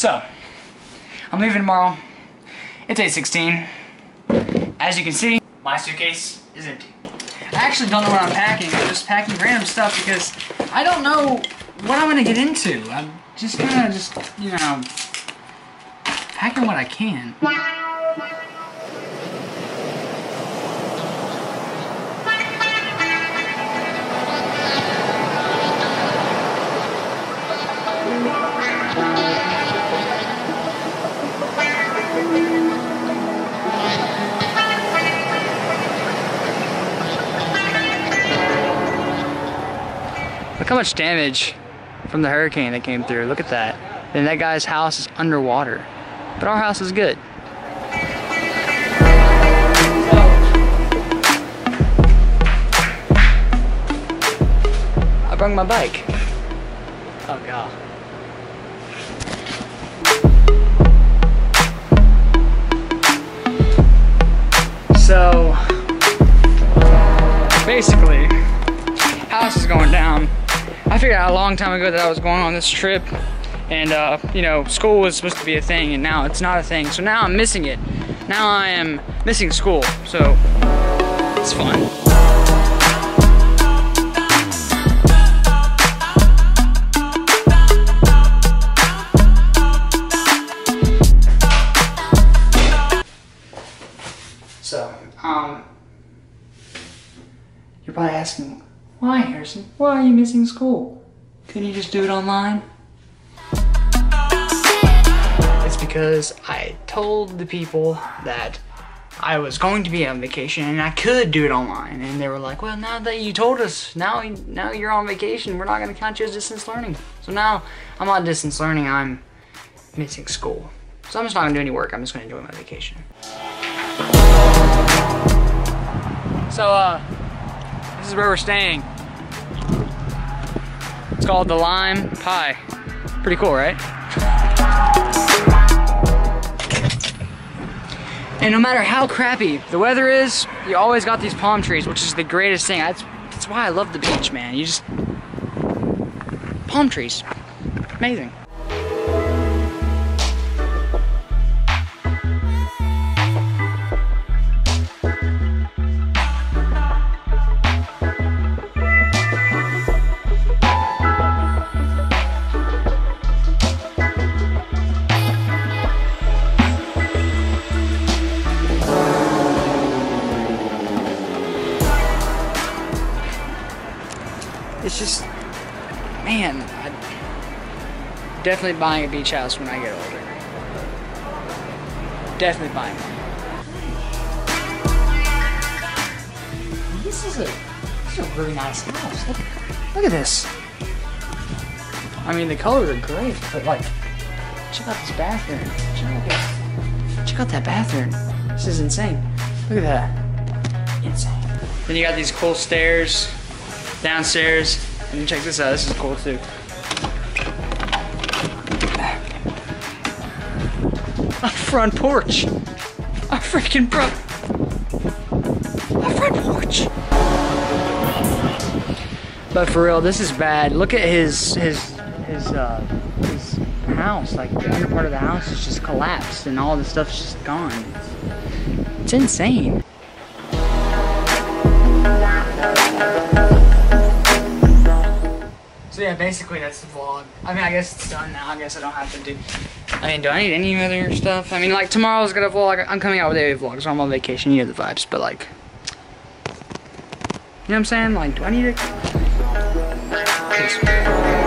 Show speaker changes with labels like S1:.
S1: So, I'm leaving tomorrow. It's 8.16. As you can see, my suitcase is empty. I actually don't know what I'm packing. I'm just packing random stuff because I don't know what I'm gonna get into. I'm just gonna just, you know, packing what I can. Look how much damage from the hurricane that came through. Look at that. And that guy's house is underwater. But our house is good. I brought my bike. Oh god. So basically house is going down. I figured out a long time ago that I was going on this trip and uh, you know, school was supposed to be a thing and now it's not a thing. So now I'm missing it. Now I am missing school. So it's fun. So, um, you're probably asking, why, Harrison? Why are you missing school? Couldn't you just do it online? It's because I told the people that I was going to be on vacation and I could do it online, and they were like, "Well, now that you told us, now now you're on vacation, we're not going to count you as distance learning." So now I'm on distance learning. I'm missing school, so I'm just not going to do any work. I'm just going to enjoy my vacation. So, uh, is where we're staying. It's called the Lime Pie. Pretty cool, right? And no matter how crappy the weather is, you always got these palm trees, which is the greatest thing. That's, that's why I love the beach, man. You just... Palm trees. Amazing. It's just, man, I'm definitely buying a beach house when I get older. Definitely buying one. This is a, this is a really nice house. Look, look at this. I mean, the colors are great, but like, check out this bathroom. Check out, check out that bathroom. This is insane. Look at that. Insane. Then you got these cool stairs downstairs. And check this out, this is cool too. A front porch. A freaking bro. A front porch. But for real, this is bad. Look at his his his uh his house. Like the under part of the house is just collapsed and all the stuff's just gone. It's, it's insane. So yeah, basically that's the vlog. I mean, I guess it's done now. I guess I don't have to do. I mean, do I need any other stuff? I mean, like tomorrow's gonna vlog. I'm coming out with a vlog, so I'm on vacation. You know the vibes, but like, you know what I'm saying? Like, do I need to?